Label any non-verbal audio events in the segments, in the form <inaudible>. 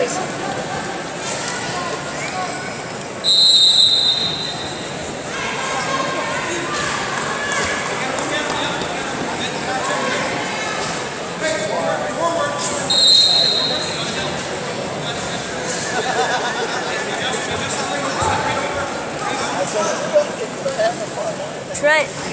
crazy. Trent.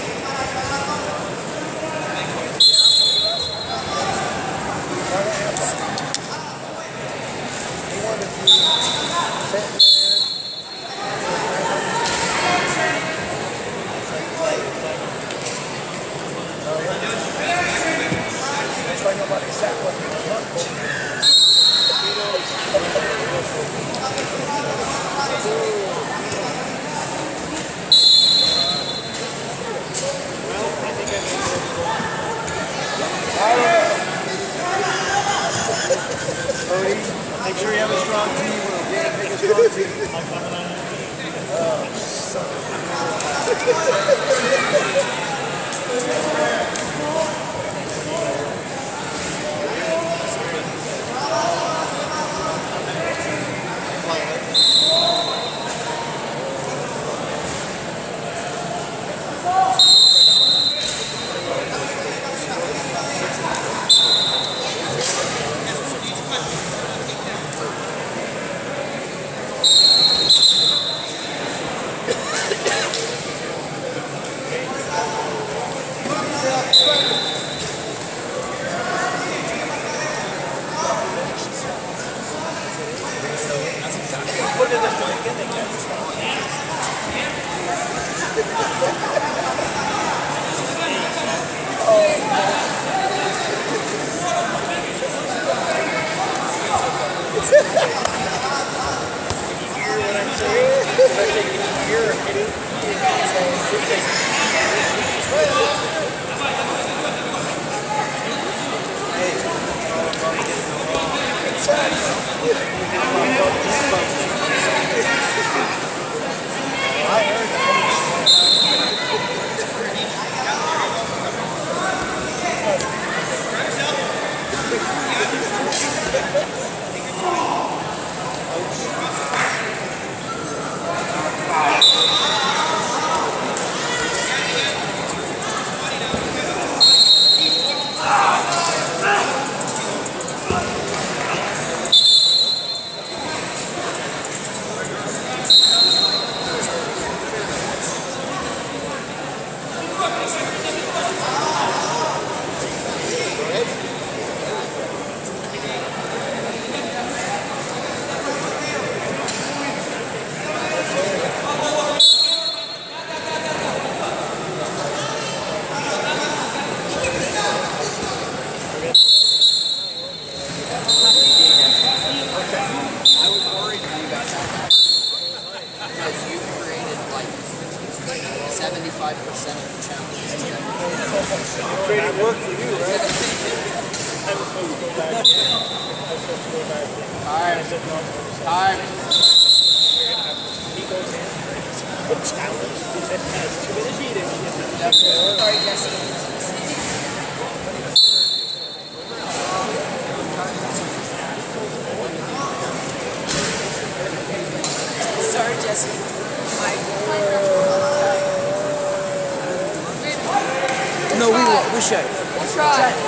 Make sure you have a strong team. We'll pick a strong team. <laughs> Oh, I Creating work for you, right? I'm supposed to go back. I'm supposed to go back. Time. Time. We should. We'll try.